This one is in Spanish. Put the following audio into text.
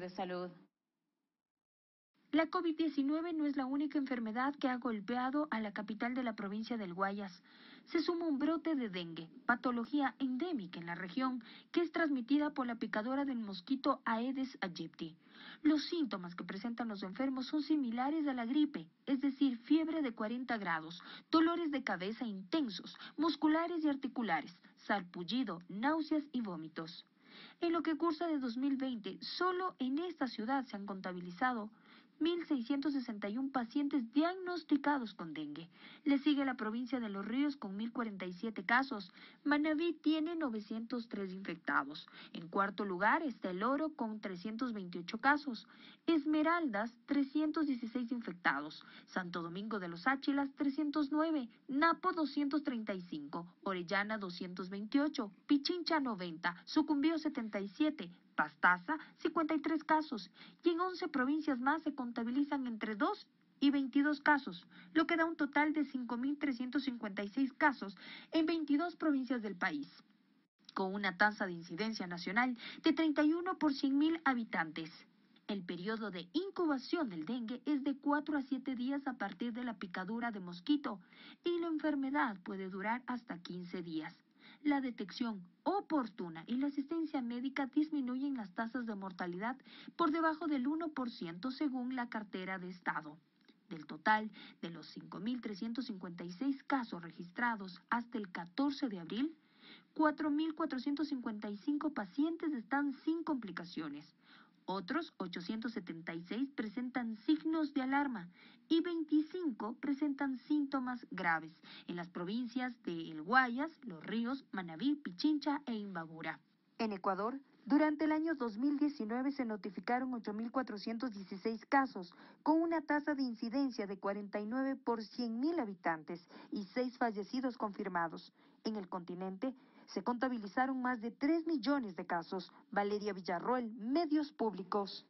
de Salud. La COVID-19 no es la única enfermedad que ha golpeado a la capital de la provincia del Guayas. Se suma un brote de dengue, patología endémica en la región, que es transmitida por la picadora del mosquito Aedes aegypti. Los síntomas que presentan los enfermos son similares a la gripe, es decir, fiebre de 40 grados, dolores de cabeza intensos, musculares y articulares, salpullido, náuseas y vómitos. En lo que cursa de 2020, solo en esta ciudad se han contabilizado 1.661 pacientes diagnosticados con dengue. Le sigue la provincia de Los Ríos con 1.047 casos. Manabí tiene 903 infectados. En cuarto lugar está El Oro con 328 casos. Esmeraldas, 316 infectados. Santo Domingo de los Áchilas, 309. Napo, 235. Orellana, 228. Pichincha, 90. Sucumbió, 77. Pastaza, 53 casos, y en 11 provincias más se contabilizan entre 2 y 22 casos, lo que da un total de 5.356 casos en 22 provincias del país, con una tasa de incidencia nacional de 31 por 100.000 habitantes. El periodo de incubación del dengue es de 4 a 7 días a partir de la picadura de mosquito y la enfermedad puede durar hasta 15 días. La detección oportuna y la asistencia médica disminuyen las tasas de mortalidad por debajo del 1% según la cartera de Estado. Del total de los 5.356 casos registrados hasta el 14 de abril, 4.455 pacientes están sin complicaciones, otros 876 presentan signos de alarma y 25 presentan síntomas graves en las provincias de El Guayas, Los Ríos, Manabí, Pichincha e Imbabura. En Ecuador, durante el año 2019 se notificaron 8.416 casos, con una tasa de incidencia de 49 por 100.000 habitantes y 6 fallecidos confirmados. En el continente se contabilizaron más de 3 millones de casos. Valeria Villarroel, Medios Públicos.